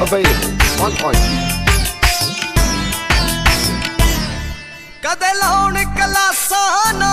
Available on iTunes. ਕਦੇ ਲਾਉਣ ਕਲਾਸਾਂ ਨਾ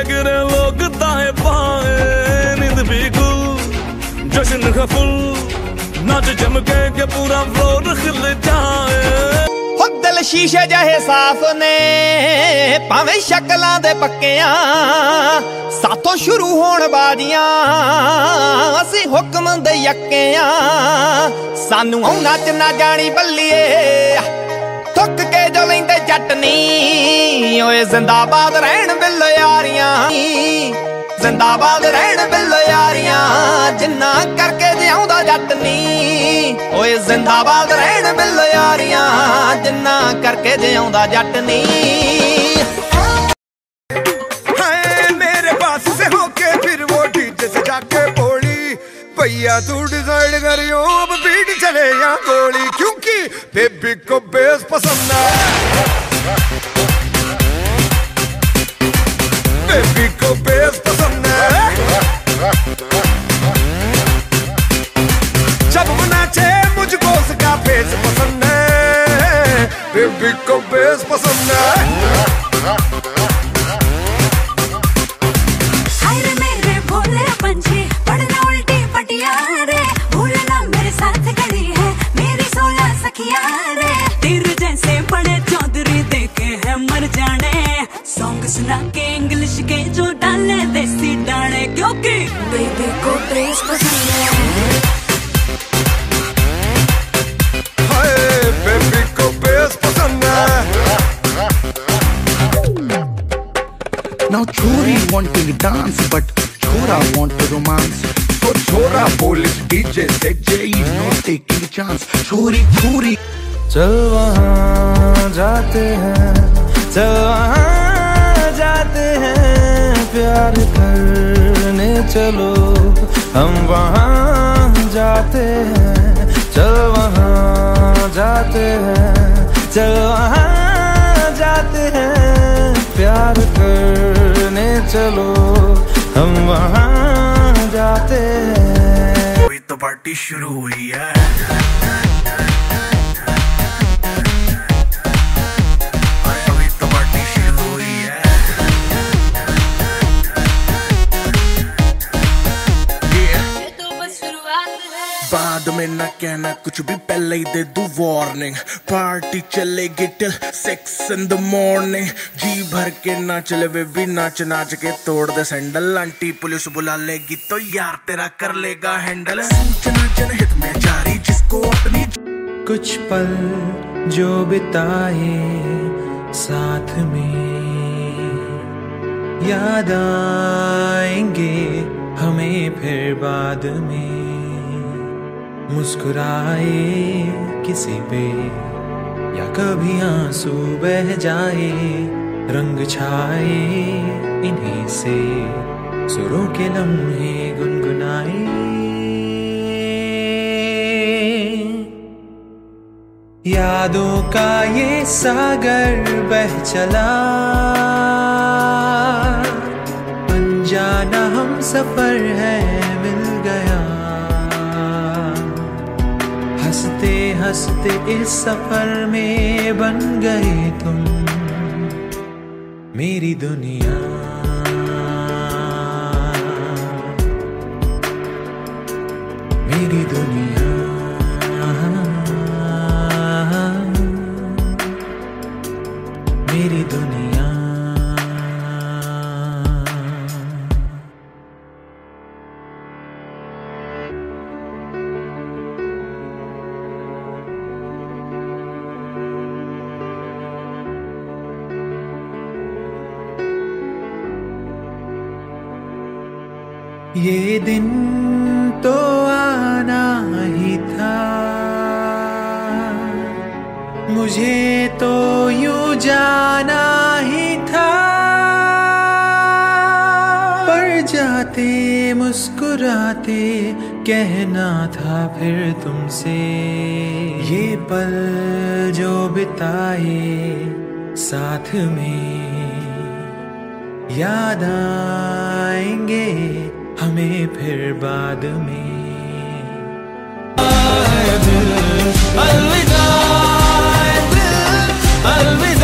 स्टेप के गिरे लोग दाएं बाएं नींद भी गुल जश्न का फुल नाच जम के के पूरा फ्लोर खिल जाए ਹੋ ਦਿਲ ਸ਼ੀਸ਼ੇ ਜਿਹੇ ਸਾਫ਼ ਨੇ ਭਾਵੇਂ ਸ਼ਕਲਾਂ ਦੇ ਪੱਕਿਆਂ ਸਾਥੋਂ ਸ਼ੁਰੂ ਹੋਣ ਬਾਜ਼ੀਆਂ ਅਸੀਂ ਹੁਕਮ ਦੇ ਯੱਕਿਆਂ ਸਾਨੂੰ ਆਉ ਨੱਚ ਨਾ ਜਾਣੀ ਬੱਲੀਏ ਥੁੱਕ ਕੇ ਜੋ ਲੈਂਦੇ ਜੱਟ ਨੀ ਓਏ ਜ਼ਿੰਦਾਬਾਦ ਰਹਿਣ ਬਿੱਲ ਯਾਰੀਆਂ ਜ਼ਿੰਦਾਬਾਦ ਰਹਿਣ ਬਿੱਲ ਯਾਰੀਆਂ ਜਿੰਨਾ ਕਰਕੇ ਜਿਉਂਦਾ ਜੱਟ ਨੀ ਓਏ ਜ਼ਿੰਦਾਬਾਦ ਰਹਿਣ ਬਿੱਲ ਯਾਰੀਆਂ ਜਿੰਨਾ ਕਰਕੇ ਜਿਉਂਦਾ ਜੱਟ ਨੀ हाय मेरे पास से होके फिर वो डीजे से जाके बोली भैया तू डिसाइड करियो अब बीट चले या गोली क्योंकि बेबी को बेस पसंद है meu pelo है बेस पसंद है Now Chori wanting dance, but Chora want romance. तो छोरा बोले डीजे से Jay is not taking chance. Chori, Chori. चल वहाँ जाते हैं चल वहाँ जाते हैं प्यार करने चलो, हम वहाँ जाते हैं। चल वहाँ जाते हैं। चल वहाँ जाते हैं। प्यार करने चलो, हम वहाँ जाते हैं। तो पार्टी शुरू हुई है। बाद में ना कहना, कुछ भी पहले ही दे दू वार्निंग पार्टी चलेगी till six in the morning जी भर के ना चले वे भी नाच नाच के तोड़ दे सैंडल आंटी पुलिस बुला लेगी तो यार तेरा कर लेगा हैंडल सूचना जनहित में जारी, जिसको अपनी कुछ पल जो बिताए साथ में। याद आएँगे हमें फिर बाद में। मुस्कुराए किसी पे, या कभी आँसू बह जाए, रंग छाए इन्हीं से, सुरों के लम्हे गुनगुनाए। यादों का ये सागर बह चला, अनजाना हम सफ़र है हँसते हँसते इस सफ़र में बन गए तुम। मेरी दुनिया। मेरी दुनिया। ये दिन तो आना ही था। मुझे तो यूँ जाना ही था। पर जाते, मुस्कुराते, कहना था फिर तुमसे, ये पल जो बिताए साथ में याद आएँगे। हमें फिर बाद में। अलविदा अलविदा।